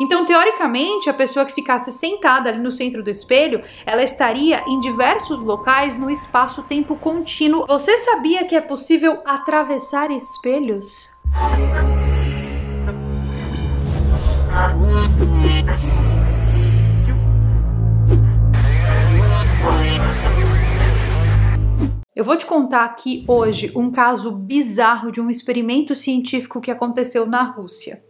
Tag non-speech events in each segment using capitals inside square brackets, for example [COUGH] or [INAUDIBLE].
Então, teoricamente, a pessoa que ficasse sentada ali no centro do espelho, ela estaria em diversos locais no espaço-tempo contínuo. Você sabia que é possível atravessar espelhos? Eu vou te contar aqui hoje um caso bizarro de um experimento científico que aconteceu na Rússia.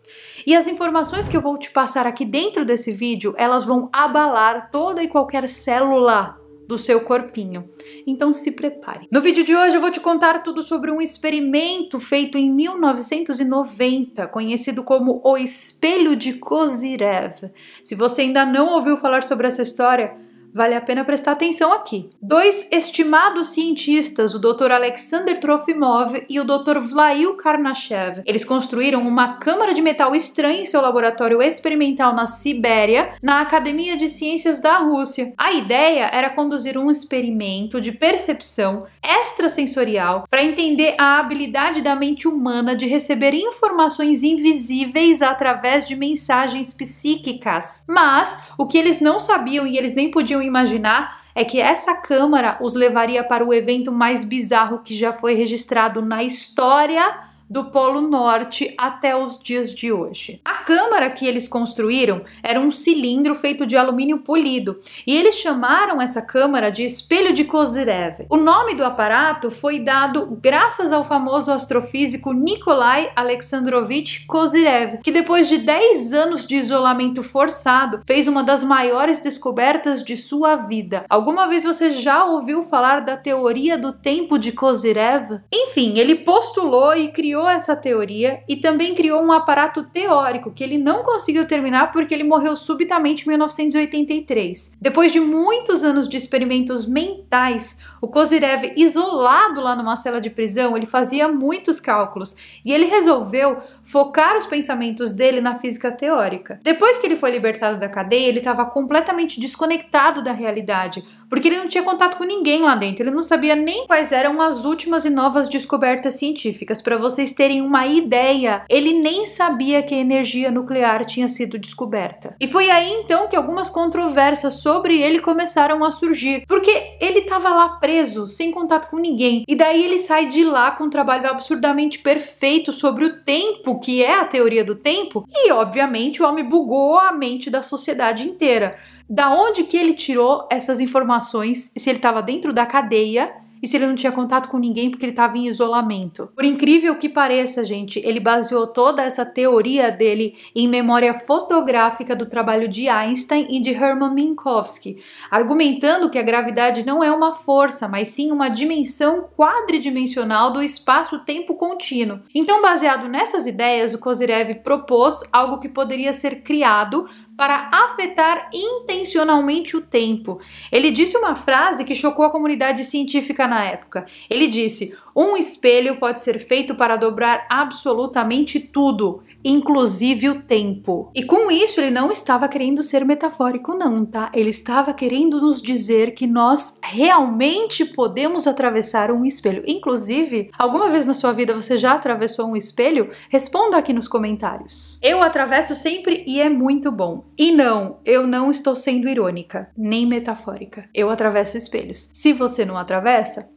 E as informações que eu vou te passar aqui dentro desse vídeo, elas vão abalar toda e qualquer célula do seu corpinho. Então se prepare. No vídeo de hoje eu vou te contar tudo sobre um experimento feito em 1990, conhecido como o espelho de Kozirev. Se você ainda não ouviu falar sobre essa história, vale a pena prestar atenção aqui. Dois estimados cientistas, o Dr. Alexander Trofimov e o Dr. Vlail Karnachev, eles construíram uma câmara de metal estranha em seu laboratório experimental na Sibéria, na Academia de Ciências da Rússia. A ideia era conduzir um experimento de percepção extrasensorial para entender a habilidade da mente humana de receber informações invisíveis através de mensagens psíquicas. Mas o que eles não sabiam e eles nem podiam imaginar é que essa câmara os levaria para o evento mais bizarro que já foi registrado na história do Polo Norte até os dias de hoje. A câmara que eles construíram era um cilindro feito de alumínio polido e eles chamaram essa câmara de espelho de Kozyrev. O nome do aparato foi dado graças ao famoso astrofísico Nikolai Alexandrovich Kozyrev, que depois de 10 anos de isolamento forçado fez uma das maiores descobertas de sua vida. Alguma vez você já ouviu falar da teoria do tempo de Kozyrev? Enfim, ele postulou e criou criou essa teoria e também criou um aparato teórico que ele não conseguiu terminar porque ele morreu subitamente em 1983. Depois de muitos anos de experimentos mentais, o Kozirev, isolado lá numa cela de prisão, ele fazia muitos cálculos e ele resolveu focar os pensamentos dele na física teórica. Depois que ele foi libertado da cadeia, ele estava completamente desconectado da realidade, porque ele não tinha contato com ninguém lá dentro, ele não sabia nem quais eram as últimas e novas descobertas científicas. Para vocês terem uma ideia, ele nem sabia que a energia nuclear tinha sido descoberta. E foi aí então que algumas controvérsias sobre ele começaram a surgir, porque ele estava lá preso, sem contato com ninguém. E daí ele sai de lá com um trabalho absurdamente perfeito sobre o tempo, que é a teoria do tempo, e obviamente o homem bugou a mente da sociedade inteira. Da onde que ele tirou essas informações? Se ele estava dentro da cadeia e se ele não tinha contato com ninguém porque ele estava em isolamento. Por incrível que pareça, gente, ele baseou toda essa teoria dele em memória fotográfica do trabalho de Einstein e de Hermann Minkowski, argumentando que a gravidade não é uma força, mas sim uma dimensão quadridimensional do espaço-tempo contínuo. Então, baseado nessas ideias, o Kozyrev propôs algo que poderia ser criado para afetar intencionalmente o tempo. Ele disse uma frase que chocou a comunidade científica na época. Ele disse: Um espelho pode ser feito para dobrar absolutamente tudo, inclusive o tempo. E com isso ele não estava querendo ser metafórico, não, tá? Ele estava querendo nos dizer que nós realmente podemos atravessar um espelho. Inclusive, alguma vez na sua vida você já atravessou um espelho? Responda aqui nos comentários. Eu atravesso sempre e é muito bom. E não, eu não estou sendo irônica, nem metafórica. Eu atravesso espelhos. Se você não atravessa,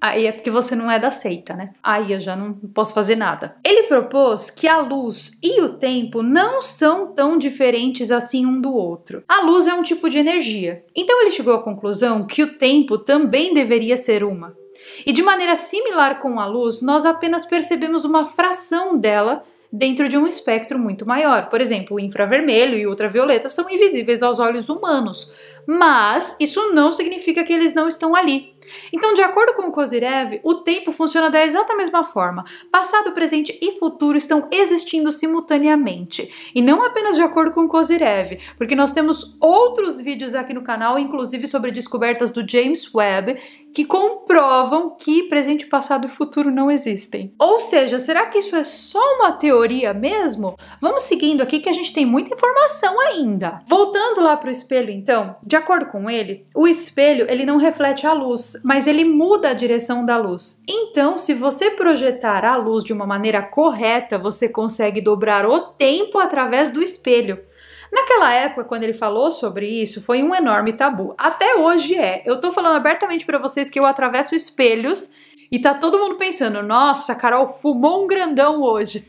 Aí é porque você não é da seita, né? Aí eu já não posso fazer nada. Ele propôs que a luz e o tempo não são tão diferentes assim um do outro. A luz é um tipo de energia. Então ele chegou à conclusão que o tempo também deveria ser uma. E de maneira similar com a luz, nós apenas percebemos uma fração dela dentro de um espectro muito maior. Por exemplo, o infravermelho e ultravioleta são invisíveis aos olhos humanos, mas isso não significa que eles não estão ali. Então, de acordo com o Kozirev, o tempo funciona da exata mesma forma. Passado, presente e futuro estão existindo simultaneamente. E não apenas de acordo com o Kozirev, porque nós temos outros vídeos aqui no canal, inclusive sobre descobertas do James Webb, que comprovam que presente, passado e futuro não existem. Ou seja, será que isso é só uma teoria mesmo? Vamos seguindo aqui que a gente tem muita informação ainda. Voltando lá para o espelho, então, de acordo com ele, o espelho ele não reflete a luz, mas ele muda a direção da luz. Então, se você projetar a luz de uma maneira correta, você consegue dobrar o tempo através do espelho. Naquela época, quando ele falou sobre isso, foi um enorme tabu. Até hoje é. Eu tô falando abertamente para vocês que eu atravesso espelhos e tá todo mundo pensando: nossa, Carol fumou um grandão hoje.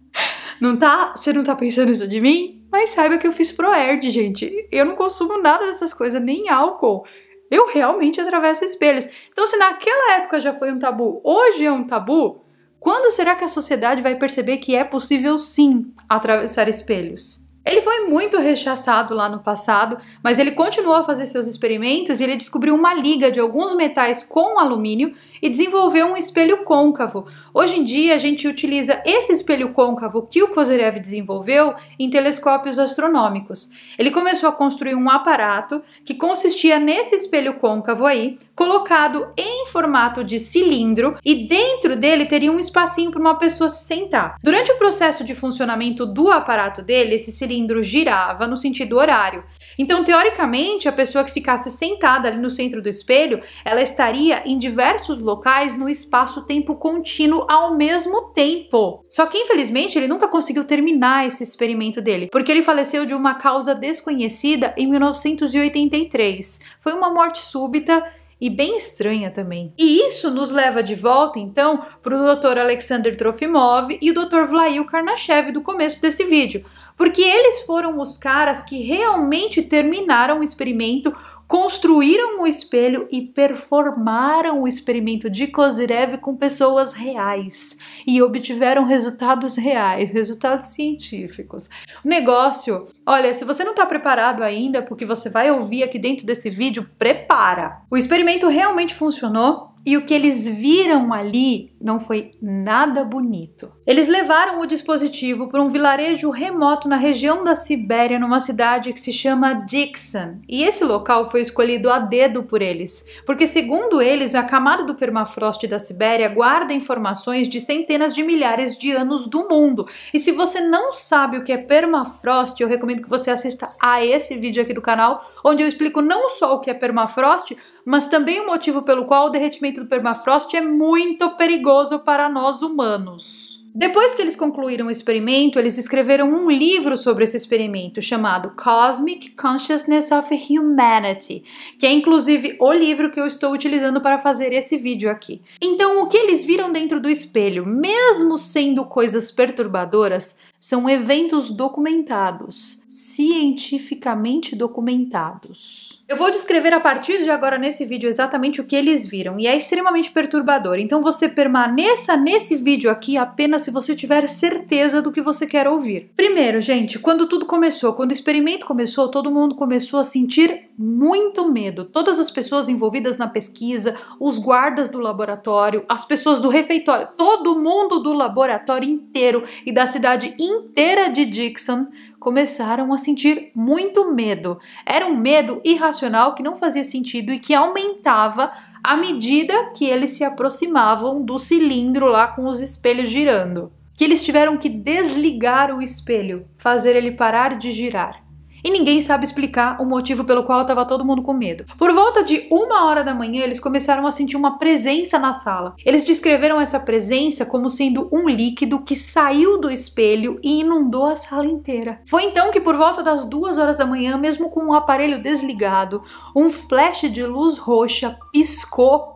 [LAUGHS] Não tá? Você não tá pensando isso de mim? Mas saiba que eu fiz ProErd, gente. Eu não consumo nada dessas coisas, nem álcool. Eu realmente atravesso espelhos. Então, se naquela época já foi um tabu, hoje é um tabu, quando será que a sociedade vai perceber que é possível sim atravessar espelhos? Ele foi muito rechaçado lá no passado, mas ele continuou a fazer seus experimentos e ele descobriu uma liga de alguns metais com alumínio e desenvolveu um espelho côncavo. Hoje em dia, a gente utiliza esse espelho côncavo que o Kozyrev desenvolveu em telescópios astronômicos. Ele começou a construir um aparato que consistia nesse espelho côncavo aí, colocado em formato de cilindro e dentro dele teria um espacinho para uma pessoa se sentar. Durante o processo de funcionamento do aparato dele, esse cilindro girava no sentido horário. Então, teoricamente, a pessoa que ficasse sentada ali no centro do espelho, ela estaria em diversos locais no espaço-tempo contínuo ao mesmo tempo. Só que, infelizmente, ele nunca conseguiu terminar esse experimento dele, porque ele faleceu de uma causa desconhecida em 1983. Foi uma morte súbita e bem estranha também. E isso nos leva de volta, então, para o Dr. Alexander Trofimov e o Dr. Vlail Karnachev do começo desse vídeo, porque eles foram os caras que realmente terminaram o experimento construíram o espelho e performaram o experimento de Kozirev com pessoas reais e obtiveram resultados reais, resultados científicos. O negócio, olha, se você não está preparado ainda porque você vai ouvir aqui dentro desse vídeo, prepara. O experimento realmente funcionou e o que eles viram ali não foi nada bonito. Eles levaram o dispositivo para um vilarejo remoto na região da Sibéria, numa cidade que se chama Dixon. E esse local foi escolhido a dedo por eles, porque, segundo eles, a camada do permafrost da Sibéria guarda informações de centenas de milhares de anos do mundo. E se você não sabe o que é permafrost, eu recomendo que você assista a esse vídeo aqui do canal, onde eu explico não só o que é permafrost, mas também o motivo pelo qual o derretimento do permafrost é muito perigoso para nós humanos. Depois que eles concluíram o experimento, eles escreveram um livro sobre esse experimento chamado Cosmic Consciousness of Humanity, que é inclusive o livro que eu estou utilizando para fazer esse vídeo aqui. Então, o que eles viram dentro do espelho, mesmo sendo coisas perturbadoras, são eventos documentados, cientificamente documentados. Eu vou descrever a partir de agora nesse vídeo exatamente o que eles viram e é extremamente perturbador. Então você permaneça nesse vídeo aqui apenas se você tiver certeza do que você quer ouvir. Primeiro, gente, quando tudo começou, quando o experimento começou, todo mundo começou a sentir muito medo. Todas as pessoas envolvidas na pesquisa, os guardas do laboratório, as pessoas do refeitório, todo mundo do laboratório inteiro e da cidade inteira de Dixon começaram a sentir muito medo. Era um medo irracional que não fazia sentido e que aumentava à medida que eles se aproximavam do cilindro lá com os espelhos girando. Que eles tiveram que desligar o espelho, fazer ele parar de girar e ninguém sabe explicar o motivo pelo qual estava todo mundo com medo. Por volta de uma hora da manhã, eles começaram a sentir uma presença na sala. Eles descreveram essa presença como sendo um líquido que saiu do espelho e inundou a sala inteira. Foi então que, por volta das duas horas da manhã, mesmo com o aparelho desligado, um flash de luz roxa piscou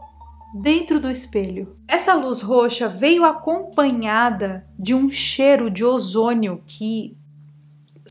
dentro do espelho. Essa luz roxa veio acompanhada de um cheiro de ozônio que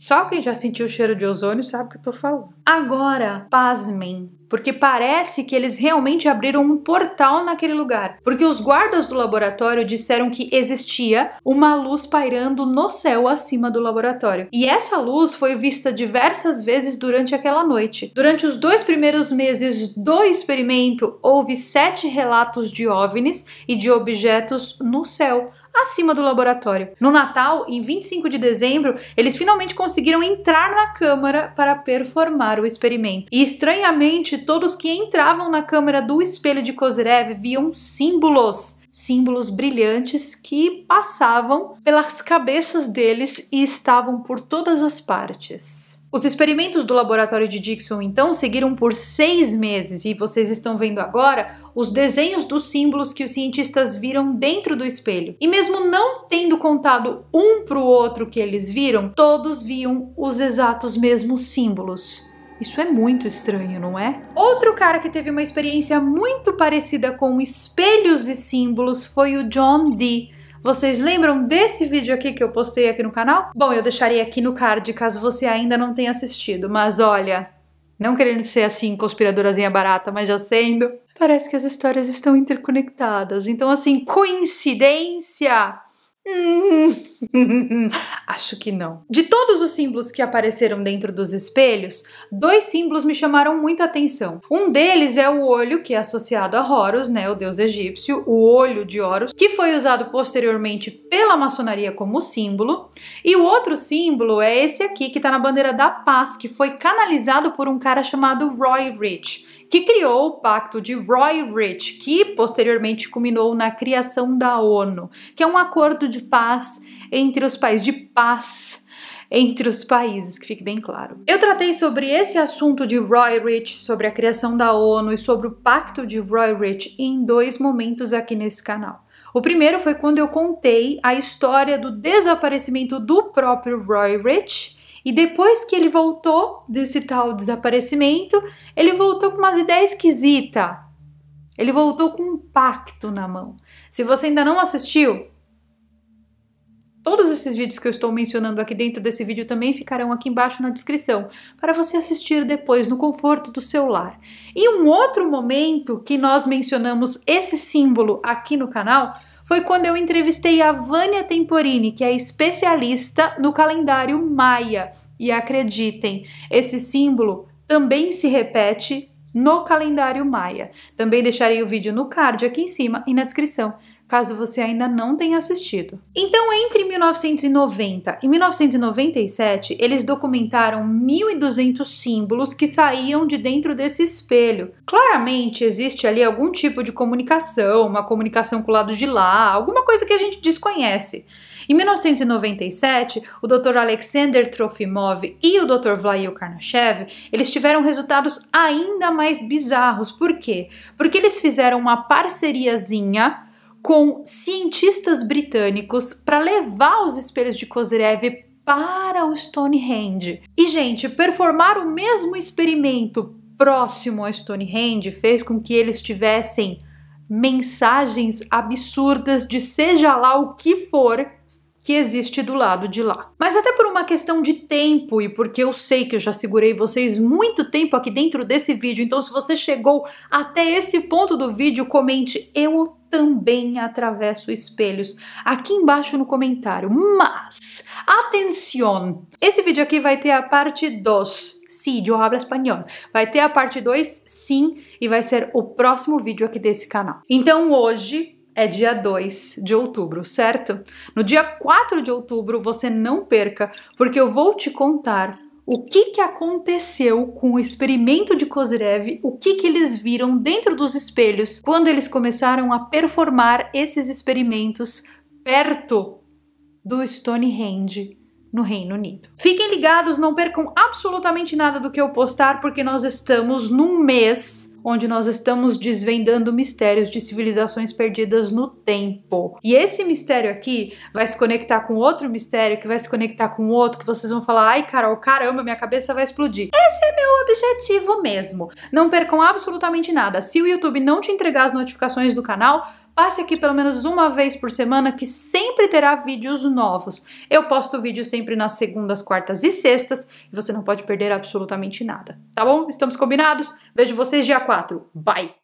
só quem já sentiu o cheiro de ozônio sabe o que eu tô falando. Agora, pasmem, porque parece que eles realmente abriram um portal naquele lugar. Porque os guardas do laboratório disseram que existia uma luz pairando no céu acima do laboratório. E essa luz foi vista diversas vezes durante aquela noite. Durante os dois primeiros meses do experimento, houve sete relatos de OVNIs e de objetos no céu acima do laboratório. No Natal, em 25 de dezembro, eles finalmente conseguiram entrar na câmara para performar o experimento. E estranhamente, todos que entravam na câmara do espelho de Kozyrev viam símbolos símbolos brilhantes que passavam pelas cabeças deles e estavam por todas as partes. Os experimentos do laboratório de Dixon então seguiram por seis meses e vocês estão vendo agora os desenhos dos símbolos que os cientistas viram dentro do espelho. E mesmo não tendo contado um para o outro que eles viram, todos viam os exatos mesmos símbolos. Isso é muito estranho, não é? Outro cara que teve uma experiência muito parecida com espelhos e símbolos foi o John Dee. Vocês lembram desse vídeo aqui que eu postei aqui no canal? Bom, eu deixarei aqui no card caso você ainda não tenha assistido, mas olha, não querendo ser assim conspiradorazinha barata, mas já sendo, parece que as histórias estão interconectadas. Então assim, coincidência? Hum, [LAUGHS] acho que não. De todos os símbolos que apareceram dentro dos espelhos, dois símbolos me chamaram muita atenção. Um deles é o olho, que é associado a Horus, né, o deus egípcio, o olho de Horus, que foi usado posteriormente pela maçonaria como símbolo. E o outro símbolo é esse aqui, que está na bandeira da paz, que foi canalizado por um cara chamado Roy Rich que criou o Pacto de Roy Rich, que posteriormente culminou na criação da ONU, que é um acordo de paz entre os países de paz entre os países, que fique bem claro. Eu tratei sobre esse assunto de Roy Rich, sobre a criação da ONU e sobre o pacto de Roy Rich em dois momentos aqui nesse canal. O primeiro foi quando eu contei a história do desaparecimento do próprio Roy Rich e depois que ele voltou desse tal desaparecimento, ele voltou com umas ideias esquisitas. Ele voltou com um pacto na mão. Se você ainda não assistiu, todos esses vídeos que eu estou mencionando aqui dentro desse vídeo também ficarão aqui embaixo na descrição, para você assistir depois no conforto do seu lar. E um outro momento que nós mencionamos esse símbolo aqui no canal foi quando eu entrevistei a Vânia Temporini, que é especialista no calendário maia. E acreditem, esse símbolo também se repete no calendário maia. Também deixarei o vídeo no card aqui em cima e na descrição caso você ainda não tenha assistido. Então, entre 1990 e 1997, eles documentaram 1.200 símbolos que saíam de dentro desse espelho. Claramente existe ali algum tipo de comunicação, uma comunicação com o lado de lá, alguma coisa que a gente desconhece. Em 1997, o Dr. Alexander Trofimov e o Dr. Vlail Karnachev, eles tiveram resultados ainda mais bizarros. Por quê? Porque eles fizeram uma parceriazinha com cientistas britânicos para levar os espelhos de Kozyrev para o Stonehenge. E, gente, performar o mesmo experimento próximo ao Stonehenge fez com que eles tivessem mensagens absurdas de seja lá o que for que existe do lado de lá. Mas até por uma questão de tempo e porque eu sei que eu já segurei vocês muito tempo aqui dentro desse vídeo, então se você chegou até esse ponto do vídeo, comente eu também atravesso espelhos aqui embaixo no comentário. Mas, atenção! Esse vídeo aqui vai ter a parte 2. Sim, eu hablo espanhol. Vai ter a parte 2, sim, e vai ser o próximo vídeo aqui desse canal. Então hoje é dia 2 de outubro, certo? No dia 4 de outubro, você não perca, porque eu vou te contar o que, que aconteceu com o experimento de Kozyrev, o que, que eles viram dentro dos espelhos quando eles começaram a performar esses experimentos perto do Stonehenge no Reino Unido. Fiquem ligados, não percam absolutamente nada do que eu postar, porque nós estamos num mês onde nós estamos desvendando mistérios de civilizações perdidas no tempo. E esse mistério aqui vai se conectar com outro mistério, que vai se conectar com outro, que vocês vão falar: ai, Carol, caramba, minha cabeça vai explodir. Esse é meu objetivo mesmo. Não percam absolutamente nada. Se o YouTube não te entregar as notificações do canal, passe aqui pelo menos uma vez por semana que sempre terá vídeos novos. Eu posto vídeo sempre nas segundas, quartas e sextas e você não pode perder absolutamente nada, tá bom? Estamos combinados? Vejo vocês dia 4. Bye!